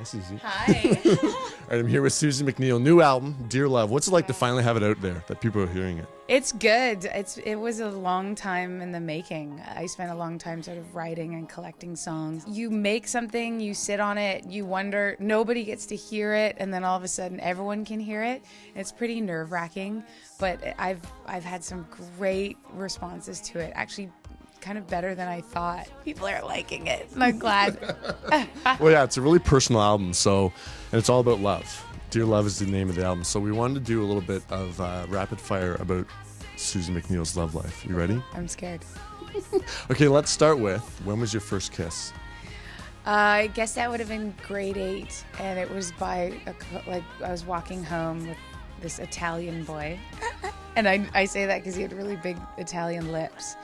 Hi, Suzie. Hi. All right, I'm here with Suzie McNeil. New album, Dear Love. What's it like to finally have it out there that people are hearing it? it's good. It's it was a long time in the making. I spent a long time sort of writing and collecting songs. You make something, you sit on it, you wonder nobody gets to hear it, and then all of a sudden everyone can hear it. It's pretty nerve wracking, but I've I've had some great responses to it. Actually. Kind of better than I thought. People are liking it. and I'm glad. Well, yeah, it's a really personal album, so, and it's all about love. Dear Love is the name of the album. So we wanted to do a little bit of uh, rapid fire about Susan McNeil's love life. You ready? I'm scared. Okay, let's start with when was your first kiss? Uh, I guess that would have been grade eight, and it was by a, like I was walking home with this Italian boy, and I I say that because he had really big Italian lips,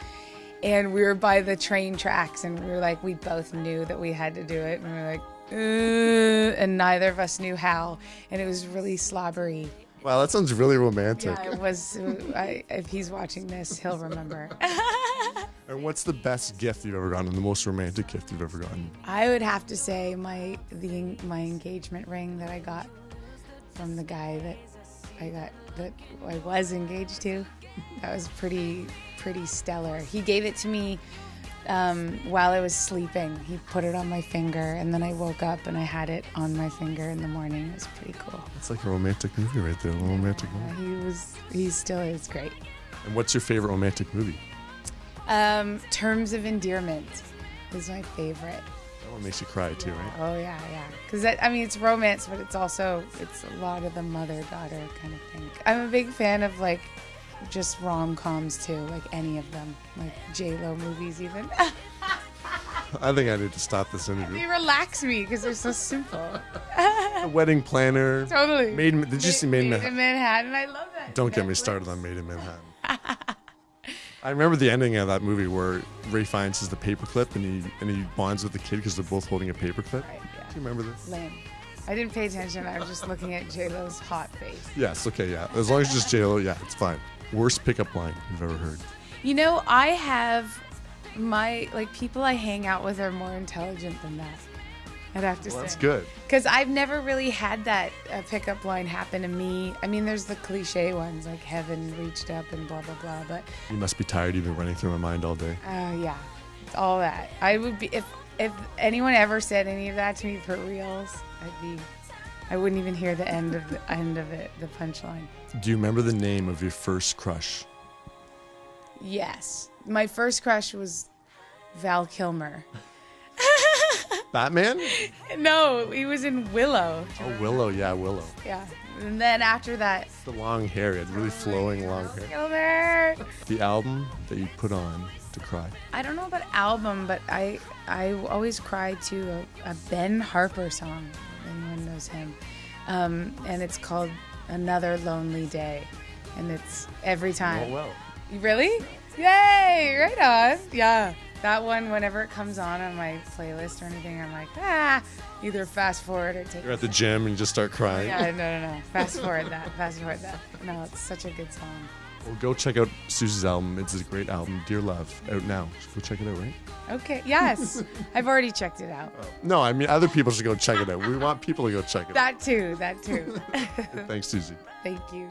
and we were by the train tracks, and we were like we both knew that we had to do it, and we were like, uh, and neither of us knew how, and it was really slobbery. Wow, that sounds really romantic. Yeah, it was. I, if he's watching this, he'll remember. And what's the best gift you've ever gotten, and the most romantic gift you've ever gotten? I would have to say my the my engagement ring that I got from the guy that I got that I was engaged to. That was pretty pretty stellar. He gave it to me um, while I was sleeping. He put it on my finger, and then I woke up and I had it on my finger in the morning. It was pretty cool. It's like a romantic movie right there, a romantic Uh, movie. he was he still is great. And what's your favorite romantic movie? Um, Terms of Endearment is my favorite. That one makes you cry too, right? Oh yeah, yeah. Because I mean, it's romance, but it's also it's a lot of the mother daughter kind of thing. I'm a big fan of like just rom coms too, like any of them, like J Lo movies even. I think I need to stop this interview. they relax me because they're so simple. A Wedding Planner. totally. Maid in, did you see Maid in Maid Manhattan? in Manhattan? I love that. Don't get me started on Maid in Manhattan. I remember the ending of that movie where Ralph Fiennes is the paperclip and he and he bonds with the kid because they're both holding a paperclip. Right, yeah. Do you remember this? Lame. I didn't pay attention. I was just looking at J Lo's hot face. Yes. Okay. Yeah. As long as it's just JLo, yeah, it's fine. Worst pickup line you've ever heard. You know, I have my like people I hang out with are more intelligent than that. I'd have to Well, say. that's good. Because I've never really had that uh, pickup line happen to me. I mean, there's the cliche ones like heaven reached up and blah blah blah. But You must be tired. You've been running through my mind all day. uh, yeah, all that. I would be if if anyone ever said any of that to me for reals, I'd be. I wouldn't even hear the end of the end of it, the punchline. Do you remember the name of your first crush? Yes, my first crush was Val Kilmer. Batman? No, he was in Willow. Oh, Willow. Yeah, Willow. Yeah, and then after that, The long hair. Had really flowing long hair. The album that you put on to cry. I don't know about album, but I I always cry to a, a Ben Harper song. Anyone knows him, um, and it's called Another Lonely Day, and it's every time. Oh well. Really? Yay! Right on. Yeah, that one. Whenever it comes on on my playlist or anything, I'm like ah, either fast forward or take. You're at the gym and you just start crying. Yeah, no, no, no. Fast forward that. Fast forward that. No, it's such a good song. Well, go check out Suzie's album. It's a great album, Dear Love, out now. Go check it out, right? Okay. Yes, I've already checked it out. No, I mean other people should go check it out. We want people to go check it out. That too. That too. Thanks, Susie. Thank you.